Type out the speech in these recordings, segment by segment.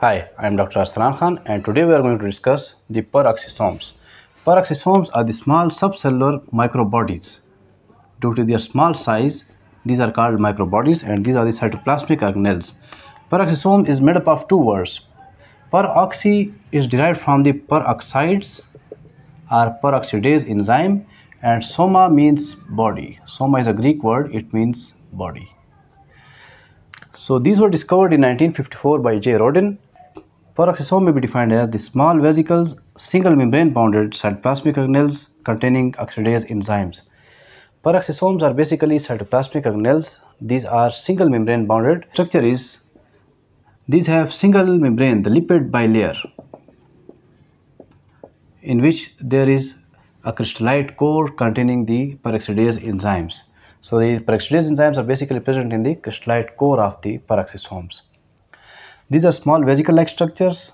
Hi, I am Dr. Arsalan Khan and today we are going to discuss the peroxisomes. Peroxisomes are the small subcellular microbodies. Due to their small size, these are called microbodies and these are the cytoplasmic organelles. Peroxisome is made up of two words. Peroxy is derived from the peroxides or peroxidase enzyme and soma means body. Soma is a Greek word, it means body. So these were discovered in 1954 by J. Rhodin. Peroxisome may be defined as the small vesicles, single membrane bounded cytoplasmic organelles containing oxidase enzymes. Peroxisomes are basically cytoplasmic organelles. These are single membrane bounded. Structure is these have single membrane, the lipid bilayer, in which there is a crystallite core containing the peroxidase enzymes. So the peroxidase enzymes are basically present in the crystallite core of the peroxisomes. These are small vesicle-like structures,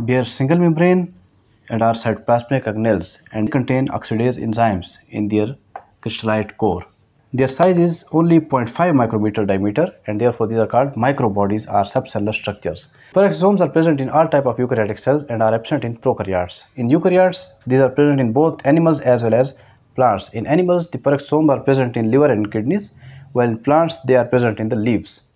bear single membrane and are cytoplasmic organelles and contain oxidase enzymes in their crystallite core. Their size is only 0.5 micrometer diameter and therefore these are called microbodies or subcellular structures. Peroxisomes are present in all type of eukaryotic cells and are absent in prokaryotes. In eukaryotes, these are present in both animals as well as plants. In animals, the peroxisomes are present in liver and kidneys, while in plants, they are present in the leaves.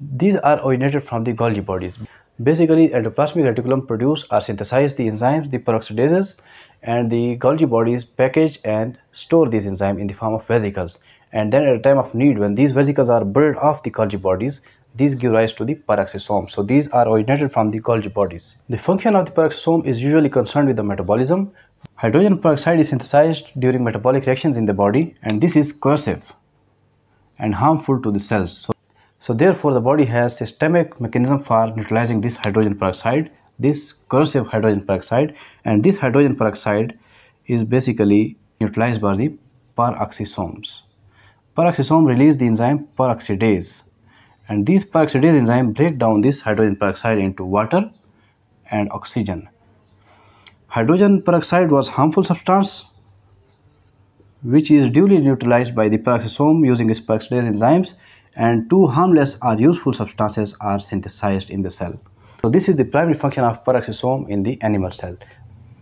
These are originated from the Golgi bodies. Basically, endoplasmic reticulum produce or synthesize the enzymes, the peroxidases, and the Golgi bodies package and store these enzymes in the form of vesicles. And then at a time of need, when these vesicles are built off the Golgi bodies, these give rise to the peroxisome. So these are originated from the Golgi bodies. The function of the peroxisome is usually concerned with the metabolism. Hydrogen peroxide is synthesized during metabolic reactions in the body and this is corrosive and harmful to the cells. So, so therefore the body has systemic mechanism for neutralizing this hydrogen peroxide this corrosive hydrogen peroxide and this hydrogen peroxide is basically neutralized by the peroxisomes. Peroxisome release the enzyme peroxidase and these peroxidase enzyme break down this hydrogen peroxide into water and oxygen. Hydrogen peroxide was harmful substance which is duly neutralized by the peroxisome using peroxidase enzymes and two harmless or useful substances are synthesized in the cell. So this is the primary function of peroxisome in the animal cell.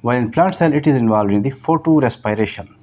While in plant cell it is involved in the photorespiration.